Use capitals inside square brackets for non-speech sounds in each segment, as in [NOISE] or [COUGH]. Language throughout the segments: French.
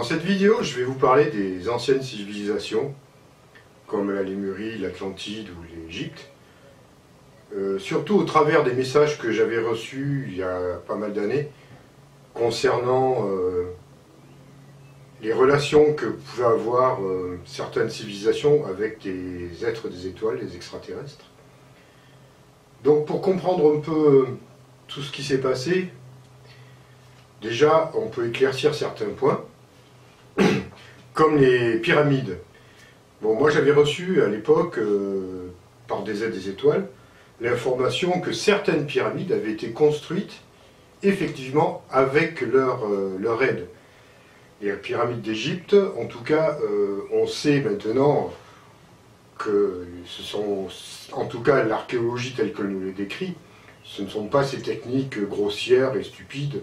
Dans cette vidéo, je vais vous parler des anciennes civilisations, comme la Lémurie, l'Atlantide ou l'Égypte, euh, surtout au travers des messages que j'avais reçus il y a pas mal d'années, concernant euh, les relations que pouvaient avoir euh, certaines civilisations avec des êtres des étoiles, des extraterrestres. Donc pour comprendre un peu tout ce qui s'est passé, Déjà, on peut éclaircir certains points, comme les pyramides. Bon, moi j'avais reçu à l'époque, euh, par des aides des étoiles, l'information que certaines pyramides avaient été construites effectivement avec leur, euh, aide. Les pyramides d'Égypte, en tout cas, euh, on sait maintenant que ce sont, en tout cas l'archéologie telle que nous les décrit, ce ne sont pas ces techniques grossières et stupides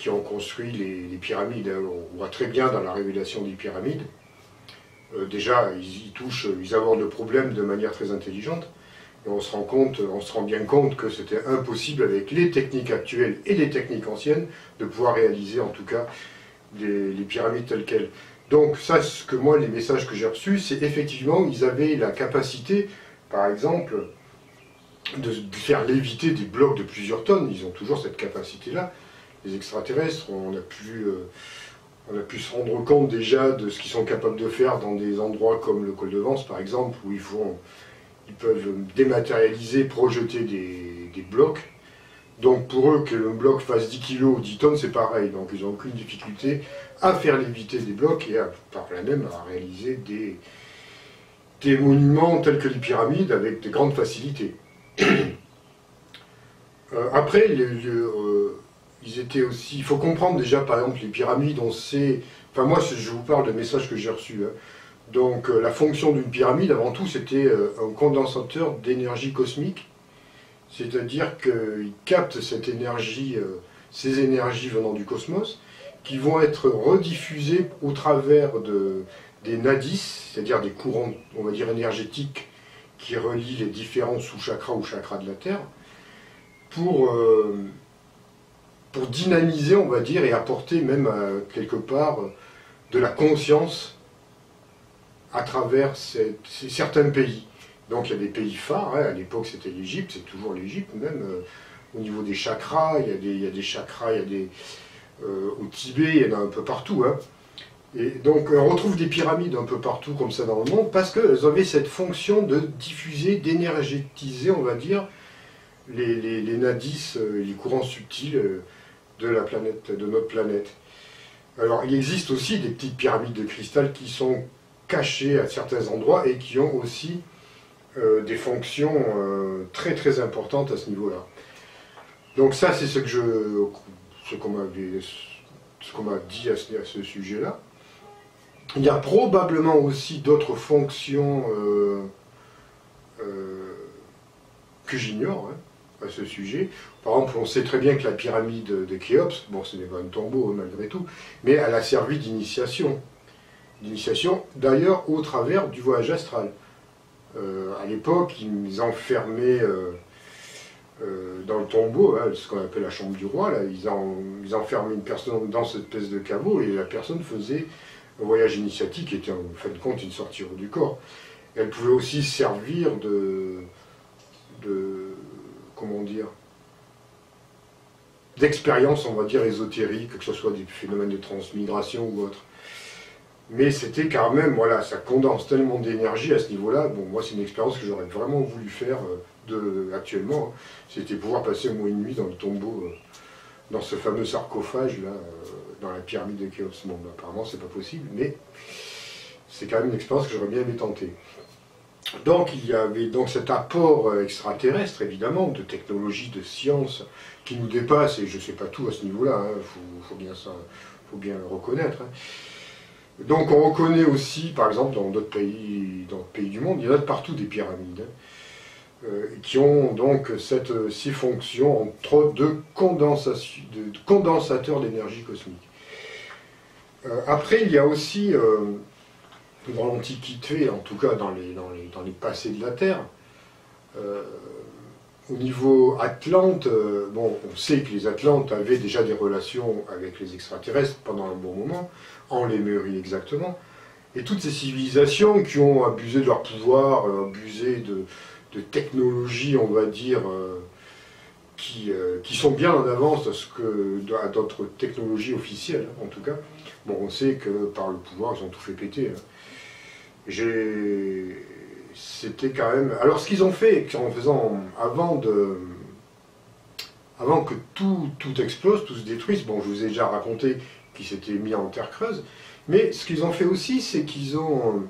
qui ont construit les, pyramides. Hein. On voit très bien dans la révélation des pyramides. Euh, déjà, ils, touchent, ils abordent le problème de manière très intelligente. Et on se rend compte, on se rend bien compte que c'était impossible avec les techniques actuelles et les techniques anciennes de pouvoir réaliser en tout cas les, pyramides telles quelles. Donc ça, ce que moi, les messages que j'ai reçus, c'est effectivement, ils avaient la capacité, par exemple, de faire léviter des blocs de plusieurs tonnes. Ils ont toujours cette capacité-là les extraterrestres, on a pu... Euh, on a pu se rendre compte déjà de ce qu'ils sont capables de faire dans des endroits comme le col de Vence, par exemple, où ils, font, ils peuvent dématérialiser, projeter des, blocs. Donc pour eux, que le bloc fasse 10 kg ou 10 tonnes, c'est pareil. Donc ils n'ont aucune difficulté à faire léviter des blocs et à, par là même à réaliser des, des monuments tels que les pyramides avec de grandes facilités. [COUGHS] Euh, après, les, euh, ils étaient aussi... Il faut comprendre déjà, par exemple, les pyramides, on sait... Enfin, moi, je vous parle de messages que j'ai reçus. Hein. Donc, euh, la fonction d'une pyramide, avant tout, c'était euh, un condensateur d'énergie cosmique. C'est-à-dire qu'il capte cette énergie, euh, ces énergies venant du cosmos, qui vont être rediffusées au travers de, des nadis, c'est-à-dire des courants, on va dire, énergétiques qui relient les différents sous-chakras ou chakras de la Terre, pour pour dynamiser, on va dire, et apporter même euh, quelque part euh, de la conscience à travers certains pays. Donc il y a des pays phares, hein. à l'époque c'était l'Égypte, c'est toujours l'Égypte même, euh, au niveau des chakras, il y a des, il y a des chakras, il y a des, au Tibet, il y en a un peu partout. Hein. Et donc on retrouve des pyramides un peu partout comme ça dans le monde, parce qu'elles avaient cette fonction de diffuser, d'énergétiser, on va dire, les, les, les nadis, les courants subtils, de la planète, de notre planète. Alors il existe aussi des petites pyramides de cristal qui sont cachées à certains endroits et qui ont aussi euh, des fonctions euh, très très importantes à ce niveau-là. Donc ça c'est ce que je ce qu'on m'a dit à ce, sujet-là. Il y a probablement aussi d'autres fonctions euh, que j'ignore hein, à ce sujet. Par exemple, on sait très bien que la pyramide de Khéops, bon, ce n'est pas un tombeau malgré tout, mais elle a servi d'initiation. D'initiation, d'ailleurs, au travers du voyage astral. Euh, à l'époque, ils enfermaient euh, euh, dans le tombeau, hein, ce qu'on appelle la chambre du roi, ils, enfermaient une personne dans cette espèce de caveau et la personne faisait un voyage initiatique qui était en fin de compte une sortie du corps. Elle pouvait aussi servir de comment dire, d'expérience, on va dire, ésotérique, que ce soit des phénomènes de transmigration ou autre. Mais c'était quand même, voilà, ça condense tellement d'énergie à ce niveau-là. Bon, moi, c'est une expérience que j'aurais vraiment voulu faire euh, actuellement. Hein. C'était pouvoir passer au moins une nuit dans le tombeau, euh, dans ce fameux sarcophage, là, euh, dans la pyramide de Khéops. Bon, bah, apparemment, c'est pas possible, mais c'est quand même une expérience que j'aurais bien aimé tenter. Donc il y avait donc cet apport extraterrestre, évidemment, de technologie, de science, qui nous dépasse, et je ne sais pas tout à ce niveau-là, il hein. faut, bien faut bien le reconnaître. Hein. Donc on reconnaît aussi, par exemple, dans d'autres pays, pays du monde, il y en a partout des pyramides, hein, euh, qui ont donc cette, ces fonctions entre de, condensation, de condensateur d'énergie cosmique. Euh, après, il y a aussi, euh, dans l'Antiquité, en tout cas dans les, dans les, dans les passés de la Terre, au niveau Atlante, bon, on sait que les Atlantes avaient déjà des relations avec les extraterrestres pendant un bon moment, en Lémurie exactement, et toutes ces civilisations qui ont abusé de leur pouvoir, euh, abusé de, de technologies, on va dire, euh, qui, euh, qui, sont bien en avance à, ce que, à d'autres technologies officielles, en tout cas. Bon, on sait que par le pouvoir, ils ont tout fait péter. Hein. J'ai... C'était quand même... Alors, ce qu'ils ont fait, en faisant... Avant de... Avant que tout, tout explose, tout se détruise, bon, je vous ai déjà raconté qui s'étaient mis en terre creuse. Mais ce qu'ils ont fait aussi, c'est qu'ils ont,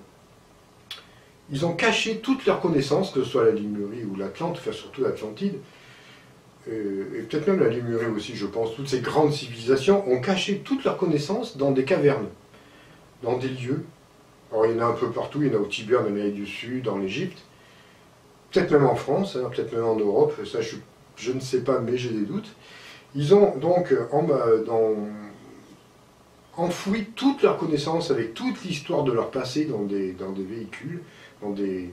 ils ont caché toutes leurs connaissances, que ce soit la Limurie ou l'Atlante, enfin surtout l'Atlantide, et peut-être même la Limurie aussi, je pense, toutes ces grandes civilisations ont caché toutes leurs connaissances dans des cavernes, dans des lieux. Alors il y en a un peu partout, il y en a au Tibet, en Amérique du Sud, en Égypte, peut-être même en France, hein, peut-être même en Europe, ça je, ne sais pas, mais j'ai des doutes. Ils ont donc, dans, enfoui toute leur connaissance avec toute l'histoire de leur passé dans des, véhicules, dans des,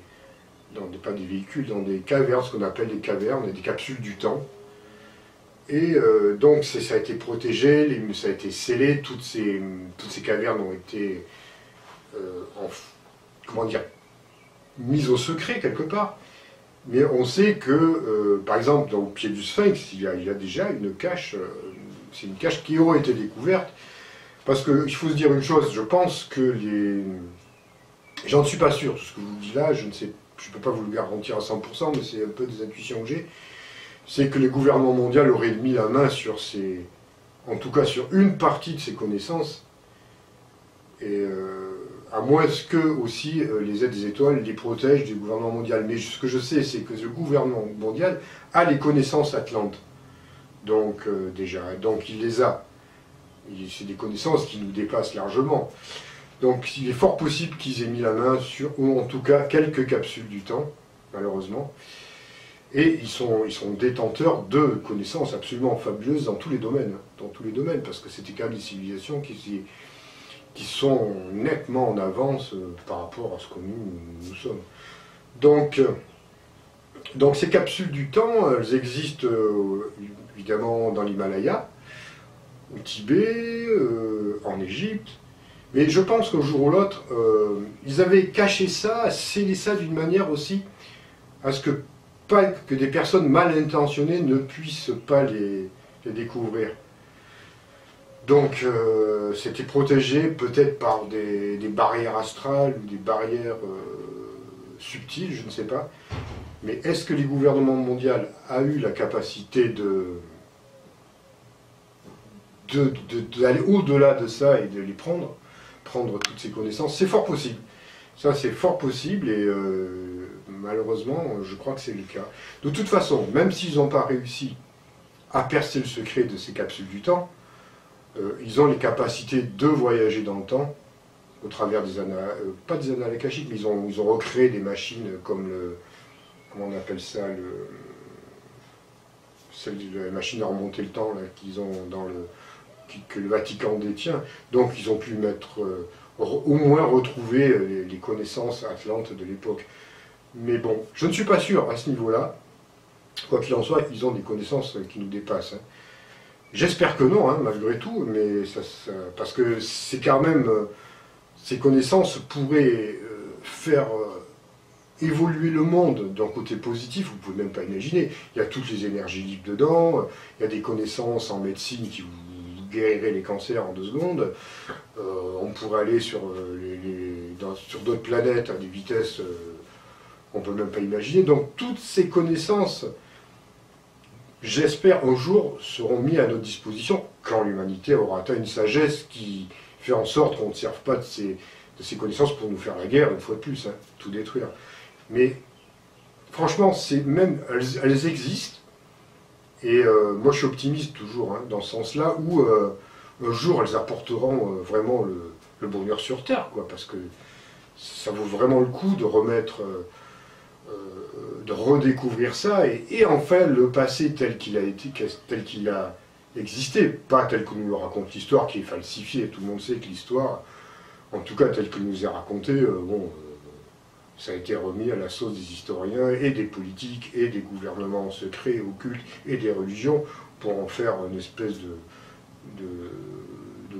dans des, pas des véhicules, dans des cavernes, ce qu'on appelle des cavernes, des capsules du temps. Et euh, donc ça a été protégé, ça a été scellé, toutes ces, toutes ces cavernes ont été euh, comment dire, mises au secret quelque part. Mais on sait que, euh, par exemple, dans le pied du sphinx, il y a, il y a déjà une cache, c'est une cache qui aurait été découverte, parce qu'il faut se dire une chose, je pense que les... J'en suis pas sûr, tout ce que je vous dis là, je ne sais, je ne peux pas vous le garantir à 100%, mais c'est un peu des intuitions que j'ai, c'est que les gouvernements mondiaux auraient mis la main sur ces... en tout cas sur une partie de ces connaissances, et euh, à moins que aussi euh, les aides des étoiles les protègent du gouvernement mondial. Mais ce que je sais, c'est que le gouvernement mondial a les connaissances atlantes, donc euh, déjà, donc il les a c'est des connaissances qui nous dépassent largement. Donc il est fort possible qu'ils aient mis la main sur, ou en tout cas, quelques capsules du temps, malheureusement. Et ils sont, ils sont détenteurs de connaissances absolument fabuleuses dans tous les domaines. Hein, dans tous les domaines, parce que c'était quand même des civilisations qui, sont nettement en avance euh, par rapport à ce que nous, sommes. Donc, euh, donc ces capsules du temps, elles existent euh, évidemment dans l'Himalaya, au Tibet, en Égypte. Mais je pense qu'un jour ou l'autre, ils avaient caché ça, scellé ça d'une manière aussi à ce que, pas, que des personnes mal intentionnées ne puissent pas les, découvrir. Donc euh, c'était protégé peut-être par des, barrières astrales ou des barrières subtiles, je ne sais pas. Mais est-ce que les gouvernements mondiaux ont eu la capacité de, d'aller au-delà de ça et de les prendre, prendre toutes ces connaissances, c'est fort possible. Ça, c'est fort possible et euh, malheureusement, je crois que c'est le cas. De toute façon, même s'ils n'ont pas réussi à percer le secret de ces capsules du temps, euh, ils ont les capacités de voyager dans le temps au travers des euh, pas des annales mais ils ont, ils recréé des machines comme le, comment on appelle ça, le, celle de la machine à remonter le temps que le Vatican détient. Donc ils ont pu mettre euh, au moins retrouver les, connaissances atlantes de l'époque. Mais bon, je ne suis pas sûr à ce niveau-là. Quoi qu'il en soit, ils ont des connaissances qui nous dépassent. Hein. J'espère que non, hein, malgré tout, mais ça, parce que c'est quand même euh, ces connaissances pourraient faire évoluer le monde d'un côté positif, vous ne pouvez même pas imaginer. Il y a toutes les énergies libres dedans, il y a des connaissances en médecine qui vous guérirait les cancers en deux secondes. Euh, on pourrait aller sur, euh, sur d'autres planètes à des vitesses euh, qu'on ne peut même pas imaginer. Donc toutes ces connaissances, j'espère un jour, seront mises à notre disposition quand l'humanité aura atteint une sagesse qui fait en sorte qu'on ne serve pas de ces, connaissances pour nous faire la guerre, une fois de plus, hein, tout détruire. Mais franchement, même elles existent, et euh, moi, je suis optimiste toujours hein, dans ce sens-là, où euh, un jour, elles apporteront euh, vraiment le, bonheur sur Terre, quoi, parce que ça vaut vraiment le coup de remettre, de redécouvrir ça, et, enfin le passé tel qu'il a été, tel qu'il a existé, pas tel que nous raconte l'histoire, qui est falsifiée. Tout le monde sait que l'histoire, en tout cas tel qu'il nous est raconté, bon ça a été remis à la sauce des historiens et des politiques et des gouvernements secrets, occultes et des religions pour en faire une espèce de,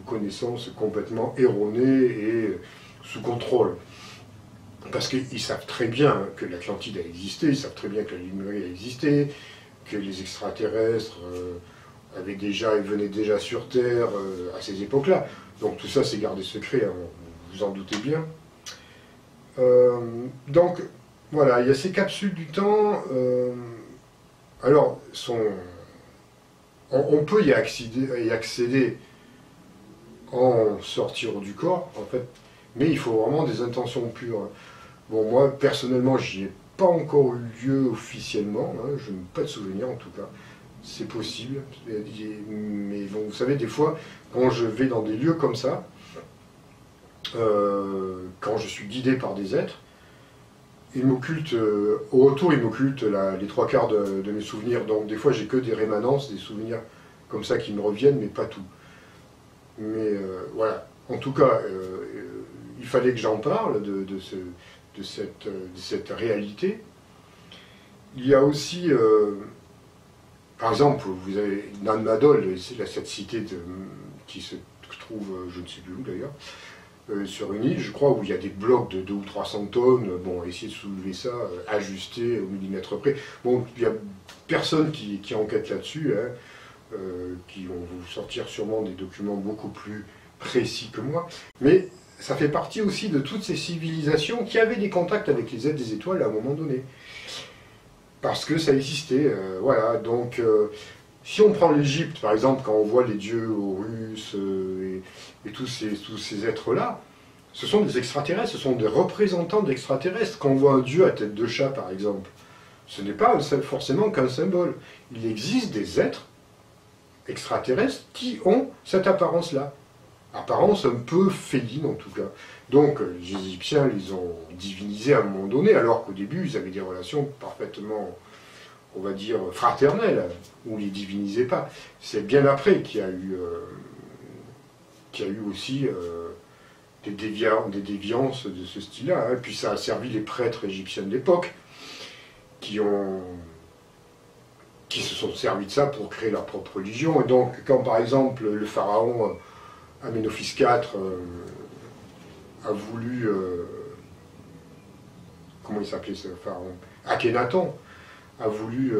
connaissance complètement erronée et sous contrôle. Parce qu'ils savent très bien que l'Atlantide a existé, ils savent très bien que la Limerie a existé, que les extraterrestres euh, avaient déjà, venaient déjà sur Terre euh, à ces époques-là. Donc tout ça c'est gardé secret, hein, vous en doutez bien. Euh, donc, voilà, il y a ces capsules du temps. Alors, on, peut y accéder, y accéder en sortir du corps, en fait, mais il faut vraiment des intentions pures. Bon, moi, personnellement, j'y ai pas encore eu lieu officiellement, hein, je n'ai pas de souvenir en tout cas. C'est possible, mais bon, vous savez, des fois, quand je vais dans des lieux comme ça, euh, quand je suis guidé par des êtres, il m'occulte, euh, au retour, il m'occulte les trois quarts de, mes souvenirs. Donc des fois, j'ai que des rémanences, des souvenirs comme ça qui me reviennent, mais pas tout. Mais euh, voilà. En tout cas, il fallait que j'en parle de, de, cette, cette, réalité. Il y a aussi, par exemple, vous avez Nan Madol, cette cité qui se trouve, je ne sais plus où d'ailleurs, euh, sur une île, je crois, où il y a des blocs de 2 ou 300 tonnes, bon, essayer de soulever ça, euh, ajuster au millimètre près. Bon, il n'y a personne qui, enquête là-dessus, hein, euh, qui vont vous sortir sûrement des documents beaucoup plus précis que moi, mais ça fait partie aussi de toutes ces civilisations qui avaient des contacts avec les aides des étoiles à un moment donné. Parce que ça existait, voilà, donc... Si on prend l'Égypte, par exemple, quand on voit les dieux russes et, et tous ces, tous ces êtres-là, ce sont des extraterrestres, ce sont des représentants d'extraterrestres. Quand on voit un dieu à tête de chat, par exemple, ce n'est pas forcément qu'un symbole. Il existe des êtres extraterrestres qui ont cette apparence-là. Apparence un peu féline, en tout cas. Donc, les Égyptiens les ont divinisés à un moment donné, alors qu'au début, ils avaient des relations parfaitement, on va dire, fraternelles, où ne les divinisait pas. C'est bien après qu'il y a eu... Euh, il y a eu aussi euh, des, des, déviances de ce style-là. Hein. Puis ça a servi les prêtres égyptiens de l'époque, qui ont qui se sont servis de ça pour créer leur propre religion. Et donc, quand par exemple le pharaon Amenophis IV euh, a voulu, comment il s'appelait ce pharaon? Akhenaton a voulu,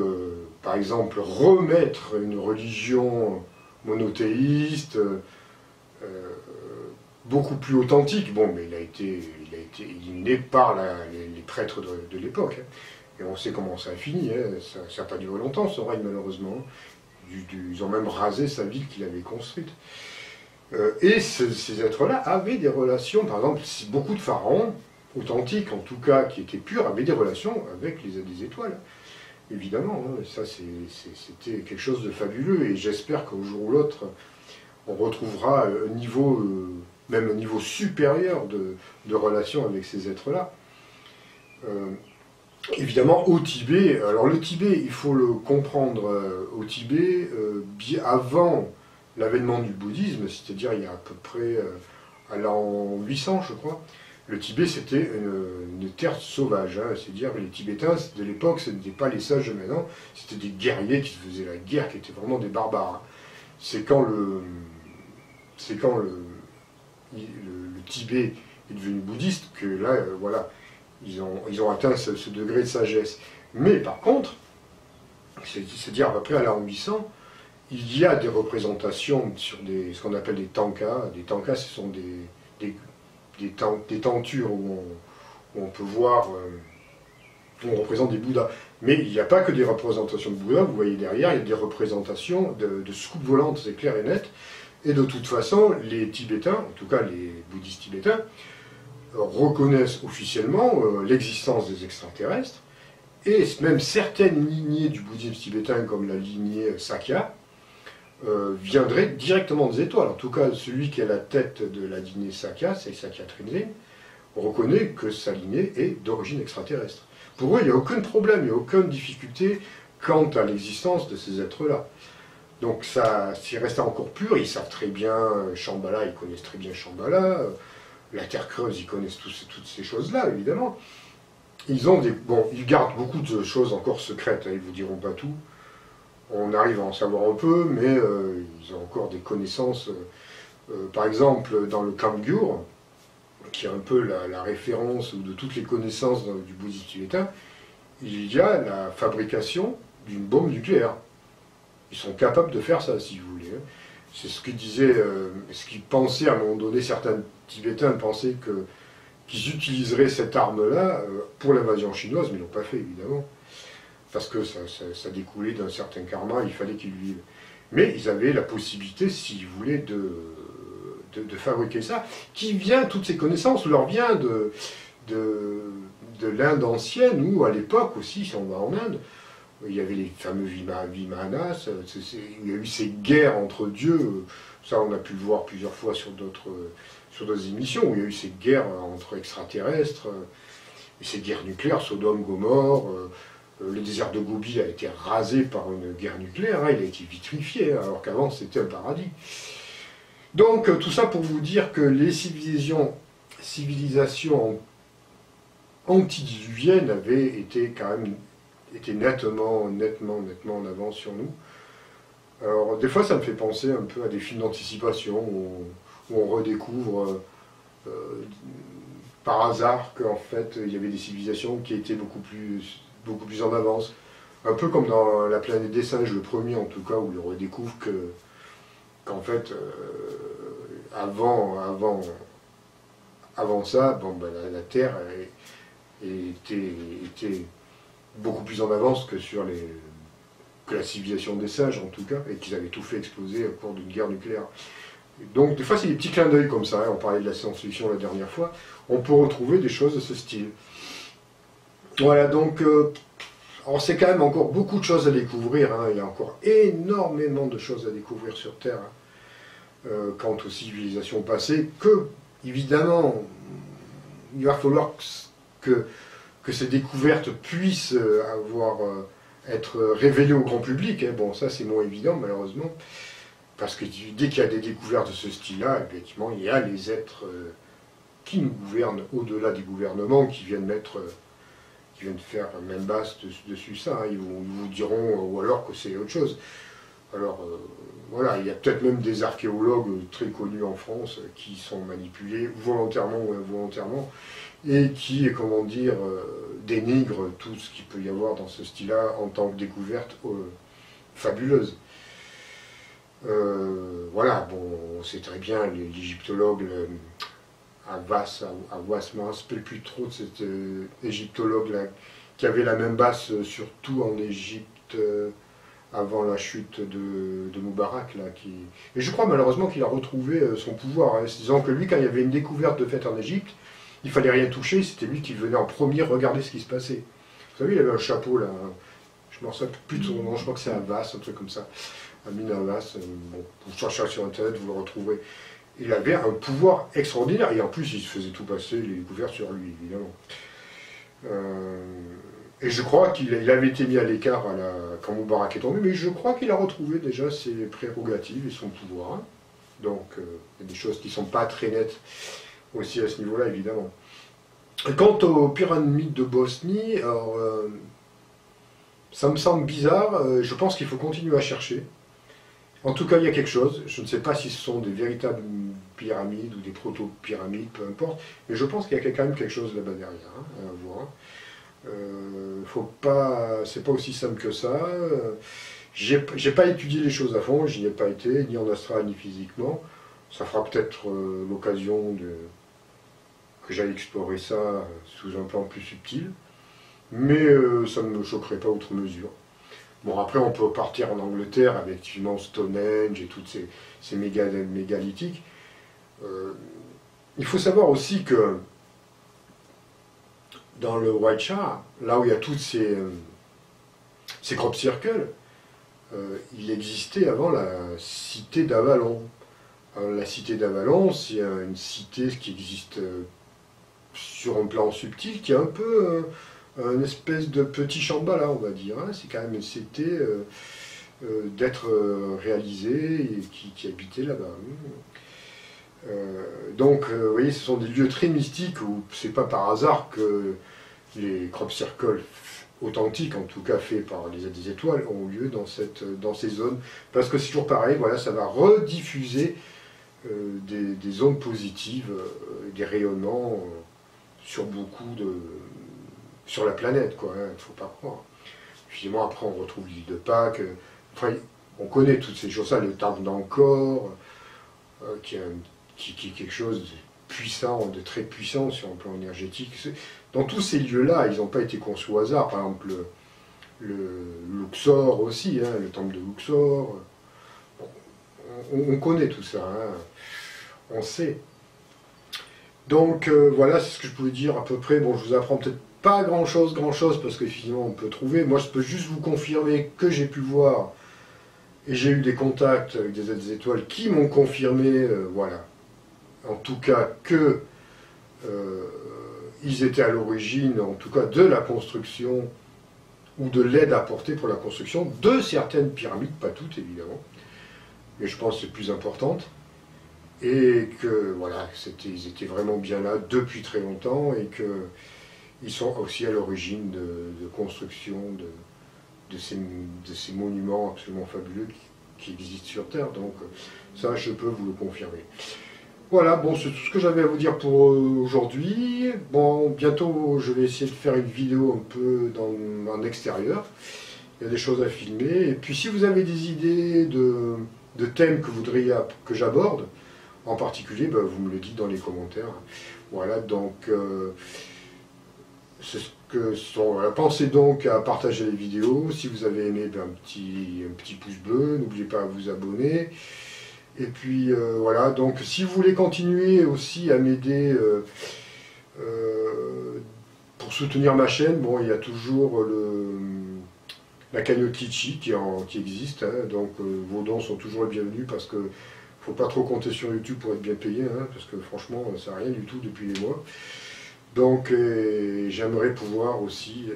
par exemple, remettre une religion monothéiste, euh, beaucoup plus authentique. Bon, mais il a été, il a été éliminé par les, prêtres de, l'époque. Hein. Et on sait comment ça a fini. Hein. Ça n'a pas duré longtemps, ce règne, malheureusement. Ils ont même rasé sa ville qu'il avait construite. Euh, et ces êtres-là avaient des relations, par exemple, beaucoup de pharaons, authentiques en tout cas, qui étaient purs, avaient des relations avec les, étoiles. Évidemment, hein. ça c'était quelque chose de fabuleux, et j'espère qu'au jour ou l'autre, on retrouvera un niveau, euh, même un niveau supérieur de, relation avec ces êtres-là. Euh, évidemment au Tibet. Alors le Tibet, il faut le comprendre au Tibet, avant l'avènement du bouddhisme, c'est-à-dire il y a à peu près à l'an 800 je crois, le Tibet c'était une, terre sauvage, hein. c'est-à-dire les Tibétains de l'époque ce n'étaient pas les sages maintenant, c'était des guerriers qui faisaient la guerre, qui étaient vraiment des barbares. Hein. C'est quand le, c'est quand le, Tibet est devenu bouddhiste que là, voilà, ils ont, ils ont atteint ce, degré de sagesse. Mais par contre, c'est-à-dire à peu près à l'an 800, il y a des représentations sur ce qu'on appelle des tankas. Des tankas, ce sont des, des, tentures où on, peut voir, euh, où on représente des Bouddhas. Mais il n'y a pas que des représentations de Bouddhas, vous voyez derrière, il y a des représentations de, de soucoupes volantes, c'est clair et net. Et de toute façon, les Tibétains, en tout cas les bouddhistes tibétains, reconnaissent officiellement euh, l'existence des extraterrestres, et même certaines lignées du bouddhisme tibétain, comme la lignée Sakya, euh, viendraient directement des étoiles. En tout cas, celui qui est à la tête de la lignée Sakya, c'est Sakya Trinzin, reconnaît que sa lignée est d'origine extraterrestre. Pour eux, il n'y a aucun problème, il n'y a aucune difficulté quant à l'existence de ces êtres-là. Donc ça, restent encore purs, ils savent très bien euh, Shambhala, ils connaissent très bien Shambhala, la Terre creuse, ils connaissent toutes ces choses-là, évidemment. Ils ont des. Bon, ils gardent beaucoup de choses encore secrètes, hein, ils ne vous diront pas tout. On arrive à en savoir un peu, mais euh, ils ont encore des connaissances. Euh, euh, par exemple, dans le Kamgyur, qui est un peu la, référence de toutes les connaissances du bouddhisme tibétain, il y a la fabrication d'une bombe nucléaire. Ils sont capables de faire ça, si vous voulez. Hein. C'est ce que disait, ce qu'ils pensaient à un moment donné certains Tibétains pensaient qu'ils utiliseraient cette arme-là pour l'invasion chinoise, mais ils l'ont pas fait, évidemment. Parce que ça, découlait d'un certain karma, il fallait qu'ils vivent. Mais ils avaient la possibilité, s'ils voulaient, de, fabriquer ça, qui vient, toutes ces connaissances leur vient de, de, de l'Inde ancienne, ou à l'époque aussi, si on va en Inde, il y avait les fameux Vimanas, il y a eu ces guerres entre dieux, ça on a pu le voir plusieurs fois sur d'autres sur d'autres émissions, où il y a eu ces guerres entre extraterrestres, ces guerres nucléaires, Sodome, Gomorre, euh, le désert de Gobi a été rasé par une guerre nucléaire, hein, il a été vitrifié, hein, alors qu'avant c'était un paradis. Donc tout ça pour vous dire que les civilisations, civilisations avaient été quand même été nettement, nettement, nettement en avance sur nous. Alors des fois ça me fait penser un peu à des films d'anticipation où on redécouvre euh, euh, par hasard qu'en fait il y avait des civilisations qui étaient beaucoup plus, beaucoup plus en avance. Un peu comme dans La planète des singes, le premier en tout cas, où il redécouvre que qu'en fait, euh, avant, avant, avant ça, ben, la, Terre était, beaucoup plus en avance que sur les la civilisation des singes en tout cas, et qu'ils avaient tout fait exploser au cours d'une guerre nucléaire. Donc des fois c'est des petits clins d'œil comme ça, hein. on parlait de la science-fiction la dernière fois, on peut retrouver des choses de ce style. Voilà, donc euh, c'est quand même encore beaucoup de choses à découvrir, hein. il y a encore énormément de choses à découvrir sur Terre hein. euh, quant aux civilisations passées, que évidemment il va falloir que, ces découvertes puissent euh, avoir, être révélées au grand public, bon ça c'est moins évident malheureusement, parce que dès qu'il y a des découvertes de ce style-là, effectivement, il y a les êtres euh, qui nous gouvernent au-delà des gouvernements, qui viennent mettre, euh, qui viennent faire même basse dessus ça. Hein. Ils, vous, diront, euh, ou alors que c'est autre chose. Alors, voilà, il y a peut-être même des archéologues très connus en France qui sont manipulés volontairement ou involontairement, et qui, comment dire, dénigrent tout ce qu'il peut y avoir dans ce style-là en tant que découverte fabuleuse. Euh, voilà, bon, on sait très bien, l'égyptologue Avas, Avas, je ne me rappelle plus trop de cet euh, égyptologue là, qui avait la même basse euh, surtout en Égypte avant la chute de, Moubarak. Et je crois malheureusement qu'il a retrouvé son pouvoir, hein, disant que lui, quand il y avait une découverte de fait en Égypte, il fallait rien toucher, c'était lui qui venait en premier regarder ce qui se passait. Vous savez, il avait un chapeau là, hein. je ne me rappelle plus de je crois que c'est Avas, un truc comme ça. Aminarlas, euh, bon, vous cherchez sur Internet, vous le retrouvez. Il avait un pouvoir extraordinaire, et en plus, il se faisait tout passer, les découvertes sur lui, évidemment. Euh, Et je crois qu'il avait été mis à l'écart quand Moubarak est tombé, mais je crois qu'il a retrouvé déjà ses prérogatives et son pouvoir. Donc, euh, il y a des choses qui ne sont pas très nettes aussi à ce niveau-là, évidemment. Quant aux pyramides de Bosnie, alors, euh, ça me semble bizarre. Je pense qu'il faut continuer à chercher. En tout cas, il y a quelque chose. Je ne sais pas si ce sont des véritables pyramides ou des proto-pyramides, peu importe. Mais je pense qu'il y a quand même quelque chose là-bas derrière hein, à. Euh, faut pas, c'est pas aussi simple que ça. J'ai pas étudié les choses à fond, j'y ai pas été, ni en astral ni physiquement. Ça fera peut-être euh, l'occasion que j'aille explorer ça sous un plan plus subtil. Mais euh, ça ne me choquerait pas outre mesure. Bon, après, on peut partir en Angleterre avec effectivement Stonehenge et toutes ces, ces mégalithiques. Euh, il faut savoir aussi que dans le White Shah, là où il y a toutes ces, euh, ces crop circles, euh, il existait avant la cité d'Avalon. La cité d'Avalon, c'est une cité qui existe sur un plan subtil, qui est un peu une espèce de petit chambala, on va dire. Hein. C'est quand même une cité d'être réalisé et qui, habitait là-bas. Euh, donc, euh, vous voyez, ce sont des lieux très mystiques où c'est pas par hasard que les crop circles authentiques, en tout cas faits par les des étoiles, ont lieu dans, cette, dans ces zones. Parce que c'est toujours pareil, voilà, ça va rediffuser euh, des, des, zones positives, des rayonnements sur beaucoup de. Sur la planète, quoi, il hein, ne faut pas croire. Finalement, après, on retrouve l'île de Pâques. Enfin, on connaît toutes ces choses-là, le temple d'Ancor, qui est un qui, est quelque chose de puissant, de très puissant sur un plan énergétique. Dans tous ces lieux-là, ils n'ont pas été conçus au hasard. Par exemple, le, Luxor aussi, hein, le temple de Luxor. on, connaît tout ça, hein. on sait. Donc euh, voilà, c'est ce que je pouvais dire à peu près. Bon, je vous apprends peut-être pas grand-chose, grand-chose, parce qu'effectivement, on peut trouver. Moi, je peux juste vous confirmer que j'ai pu voir, et j'ai eu des contacts avec des étoiles qui m'ont confirmé, euh, voilà, en tout cas que euh, ils étaient à l'origine, en tout cas, de la construction ou de l'aide apportée pour la construction de certaines pyramides, pas toutes évidemment, mais je pense que c'est plus importante, et que voilà, ils étaient vraiment bien là depuis très longtemps, et qu'ils sont aussi à l'origine de, construction de, ces, de, ces, monuments absolument fabuleux qui existent sur Terre. Donc ça, je peux vous le confirmer. Voilà, bon, c'est tout ce que j'avais à vous dire pour euh, aujourd'hui. Bon, bientôt, je vais essayer de faire une vidéo un peu dans, en extérieur. Il y a des choses à filmer. Et puis, si vous avez des idées de, thèmes que vous voudriez que j'aborde, en particulier, ben, vous me le dites dans les commentaires. Voilà, donc, euh, que pensez donc à partager les vidéos. Si vous avez aimé, ben, un, petit, un petit pouce bleu. N'oubliez pas de vous abonner. Et puis euh, voilà, donc si vous voulez continuer aussi à m'aider euh, euh, pour soutenir ma chaîne, bon, il y a toujours la cagnotte Litchi qui, existe, hein. donc vos dons sont toujours les bienvenus parce que faut pas trop compter sur YouTube pour être bien payé, hein, parce que franchement, ça n'a rien du tout depuis des mois. Donc j'aimerais pouvoir aussi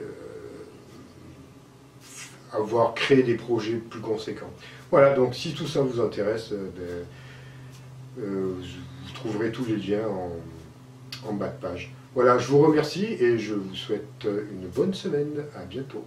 avoir créé des projets plus conséquents. Voilà, donc si tout ça vous intéresse, euh, ben, euh, vous trouverez tous les liens en, en bas de page. Voilà, je vous remercie et je vous souhaite une bonne semaine. À bientôt.